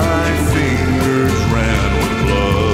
my fingers ran with blood.